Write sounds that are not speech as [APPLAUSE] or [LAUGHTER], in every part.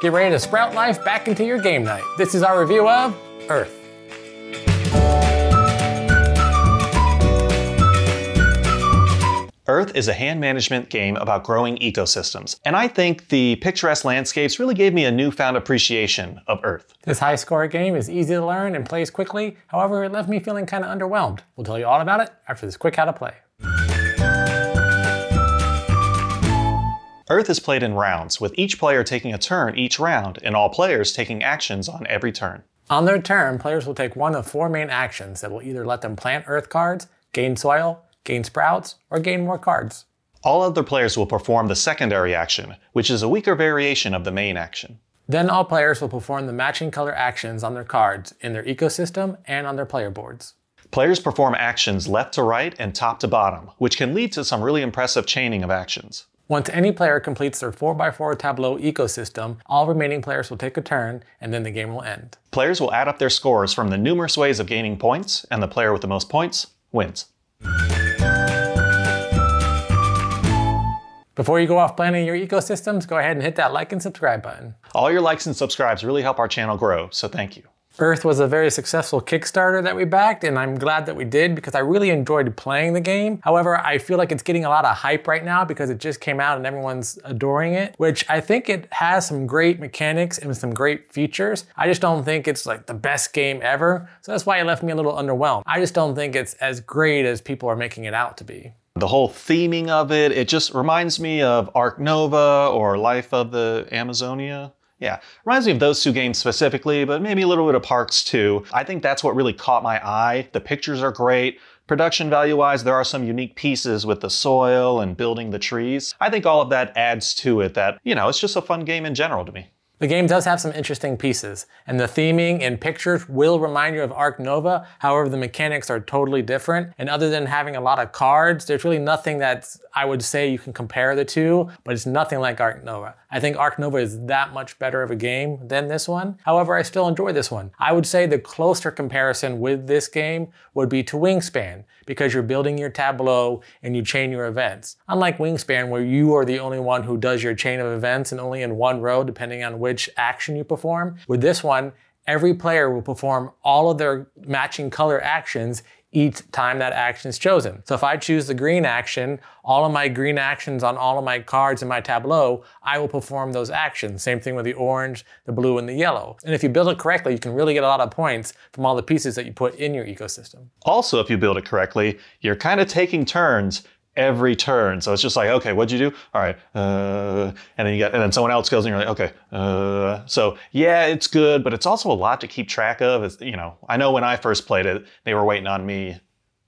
Get ready to sprout life back into your game night. This is our review of Earth. Earth is a hand management game about growing ecosystems, and I think the picturesque landscapes really gave me a newfound appreciation of Earth. This high score game is easy to learn and plays quickly, however, it left me feeling kind of underwhelmed. We'll tell you all about it after this quick how to play. Earth is played in rounds, with each player taking a turn each round, and all players taking actions on every turn. On their turn, players will take one of four main actions that will either let them plant Earth cards, gain soil, gain sprouts, or gain more cards. All other players will perform the secondary action, which is a weaker variation of the main action. Then all players will perform the matching color actions on their cards in their ecosystem and on their player boards. Players perform actions left to right and top to bottom, which can lead to some really impressive chaining of actions. Once any player completes their 4x4 tableau ecosystem, all remaining players will take a turn and then the game will end. Players will add up their scores from the numerous ways of gaining points, and the player with the most points wins. Before you go off planning your ecosystems, go ahead and hit that like and subscribe button. All your likes and subscribes really help our channel grow, so thank you. Earth was a very successful Kickstarter that we backed, and I'm glad that we did because I really enjoyed playing the game. However, I feel like it's getting a lot of hype right now because it just came out and everyone's adoring it, which I think it has some great mechanics and some great features. I just don't think it's like the best game ever, so that's why it left me a little underwhelmed. I just don't think it's as great as people are making it out to be. The whole theming of it, it just reminds me of Ark Nova or Life of the Amazonia. Yeah, reminds me of those two games specifically, but maybe a little bit of Parks too. I think that's what really caught my eye. The pictures are great. Production value wise, there are some unique pieces with the soil and building the trees. I think all of that adds to it that, you know, it's just a fun game in general to me. The game does have some interesting pieces, and the theming and pictures will remind you of Ark Nova, however the mechanics are totally different, and other than having a lot of cards, there's really nothing that I would say you can compare the two, but it's nothing like Ark Nova. I think Ark Nova is that much better of a game than this one, however I still enjoy this one. I would say the closer comparison with this game would be to Wingspan, because you're building your tableau and you chain your events. Unlike Wingspan, where you are the only one who does your chain of events and only in one row, depending on which which action you perform. With this one, every player will perform all of their matching color actions each time that action is chosen. So if I choose the green action, all of my green actions on all of my cards in my tableau, I will perform those actions. Same thing with the orange, the blue, and the yellow. And if you build it correctly, you can really get a lot of points from all the pieces that you put in your ecosystem. Also, if you build it correctly, you're kind of taking turns every turn. So it's just like, okay, what'd you do? All right, uh, and then you get, and then someone else goes, and you're like, okay. Uh, so yeah, it's good, but it's also a lot to keep track of. It's, you know, I know when I first played it, they were waiting on me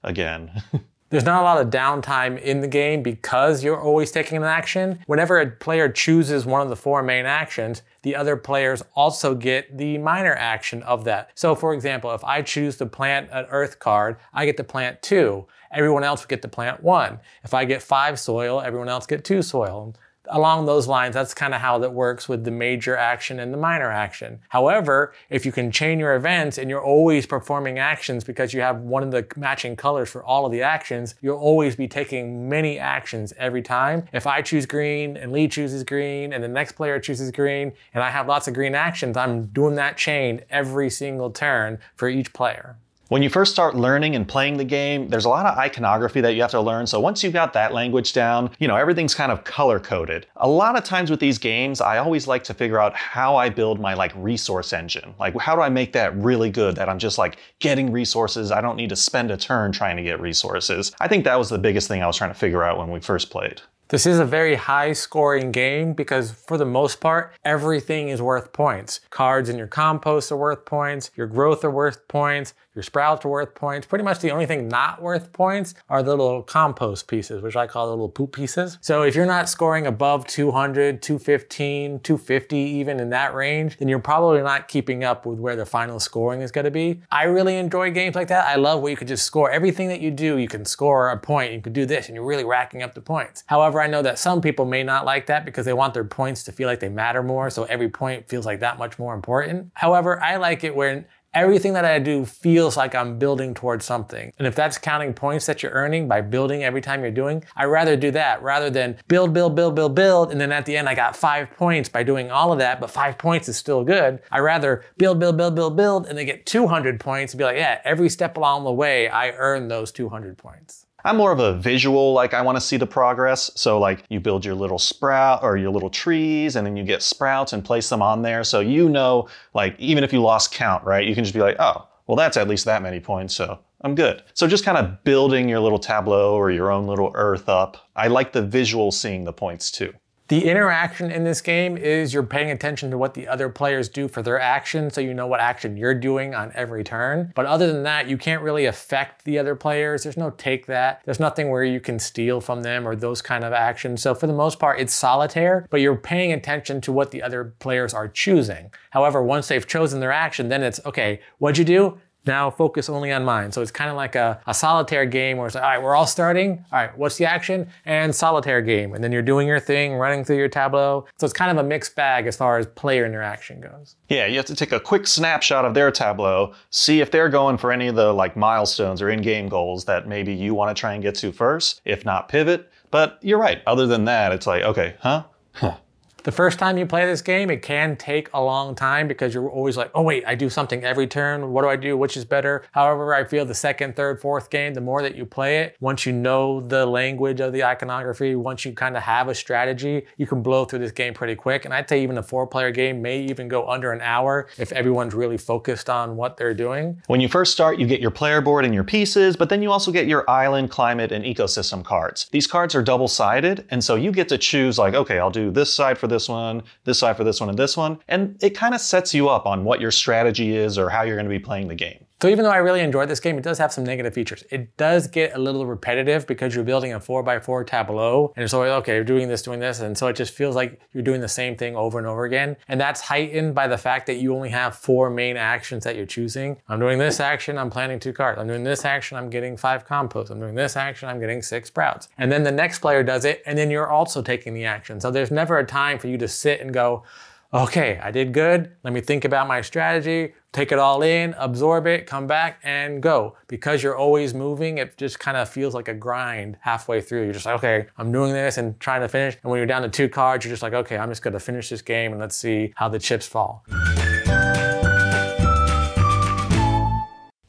again. [LAUGHS] There's not a lot of downtime in the game because you're always taking an action. Whenever a player chooses one of the four main actions, the other players also get the minor action of that. So for example, if I choose to plant an earth card, I get to plant two. Everyone else would get to plant one. If I get five soil, everyone else get two soil along those lines, that's kind of how that works with the major action and the minor action. However, if you can chain your events and you're always performing actions because you have one of the matching colors for all of the actions, you'll always be taking many actions every time. If I choose green and Lee chooses green and the next player chooses green and I have lots of green actions, I'm doing that chain every single turn for each player. When you first start learning and playing the game, there's a lot of iconography that you have to learn. So once you've got that language down, you know, everything's kind of color coded. A lot of times with these games, I always like to figure out how I build my like resource engine. Like how do I make that really good that I'm just like getting resources. I don't need to spend a turn trying to get resources. I think that was the biggest thing I was trying to figure out when we first played. This is a very high scoring game because for the most part, everything is worth points. Cards in your compost are worth points, your growth are worth points, your sprouts are worth points. Pretty much the only thing not worth points are the little compost pieces, which I call the little poop pieces. So if you're not scoring above 200, 215, 250, even in that range, then you're probably not keeping up with where the final scoring is gonna be. I really enjoy games like that. I love where you could just score everything that you do, you can score a point, you could do this, and you're really racking up the points. However, I know that some people may not like that because they want their points to feel like they matter more, so every point feels like that much more important. However, I like it when everything that I do feels like I'm building towards something. And if that's counting points that you're earning by building every time you're doing, I rather do that rather than build, build, build, build, build, and then at the end I got five points by doing all of that, but five points is still good. I rather build, build, build, build, build, and then get 200 points and be like, yeah, every step along the way I earn those 200 points. I'm more of a visual, like I want to see the progress. So like you build your little sprout or your little trees and then you get sprouts and place them on there. So you know, like even if you lost count, right? You can just be like, oh, well that's at least that many points. So I'm good. So just kind of building your little tableau or your own little earth up. I like the visual seeing the points too. The interaction in this game is you're paying attention to what the other players do for their action, so you know what action you're doing on every turn. But other than that, you can't really affect the other players. There's no take that. There's nothing where you can steal from them or those kind of actions. So for the most part, it's solitaire, but you're paying attention to what the other players are choosing. However, once they've chosen their action, then it's, okay, what'd you do? Now focus only on mine. So it's kind of like a, a solitaire game where it's like, all right, we're all starting. All right, what's the action? And solitaire game. And then you're doing your thing, running through your tableau. So it's kind of a mixed bag as far as player interaction goes. Yeah, you have to take a quick snapshot of their tableau, see if they're going for any of the like milestones or in-game goals that maybe you want to try and get to first. If not, pivot. But you're right. Other than that, it's like, okay, huh? Huh. The first time you play this game, it can take a long time because you're always like, oh wait, I do something every turn. What do I do? Which is better? However, I feel the second, third, fourth game, the more that you play it, once you know the language of the iconography, once you kind of have a strategy, you can blow through this game pretty quick. And I'd say even a four player game may even go under an hour if everyone's really focused on what they're doing. When you first start, you get your player board and your pieces, but then you also get your island, climate, and ecosystem cards. These cards are double sided, and so you get to choose like, okay, I'll do this side for this one, this side for this one, and this one. And it kind of sets you up on what your strategy is or how you're going to be playing the game. So even though I really enjoyed this game, it does have some negative features. It does get a little repetitive because you're building a 4x4 tableau and it's always, okay, you're doing this, doing this, and so it just feels like you're doing the same thing over and over again. And that's heightened by the fact that you only have four main actions that you're choosing. I'm doing this action, I'm planting two cards. I'm doing this action, I'm getting five compost. I'm doing this action, I'm getting six sprouts. And then the next player does it, and then you're also taking the action. So there's never a time for you to sit and go, okay, I did good. Let me think about my strategy, take it all in, absorb it, come back and go. Because you're always moving, it just kind of feels like a grind halfway through. You're just like, okay, I'm doing this and trying to finish. And when you're down to two cards, you're just like, okay, I'm just gonna finish this game and let's see how the chips fall.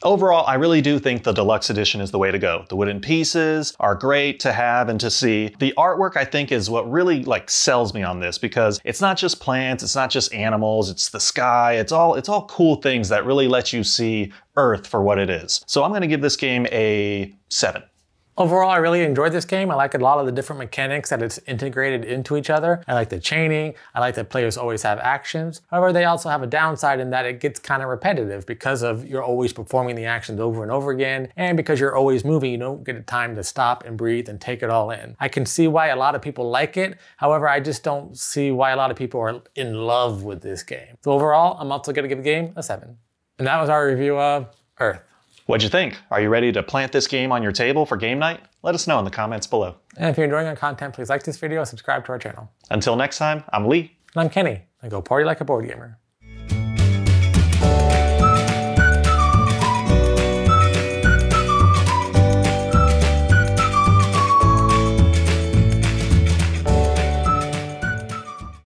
Overall, I really do think the deluxe edition is the way to go. The wooden pieces are great to have and to see. The artwork I think is what really like sells me on this because it's not just plants, it's not just animals, it's the sky, it's all it's all cool things that really let you see Earth for what it is. So I'm going to give this game a 7. Overall, I really enjoyed this game. I like a lot of the different mechanics that it's integrated into each other. I like the chaining. I like that players always have actions. However, they also have a downside in that it gets kind of repetitive because of you're always performing the actions over and over again. And because you're always moving, you don't get a time to stop and breathe and take it all in. I can see why a lot of people like it. However, I just don't see why a lot of people are in love with this game. So overall, I'm also gonna give the game a seven. And that was our review of Earth. What'd you think? Are you ready to plant this game on your table for game night? Let us know in the comments below. And if you're enjoying our content, please like this video and subscribe to our channel. Until next time, I'm Lee. And I'm Kenny. And go party like a board gamer.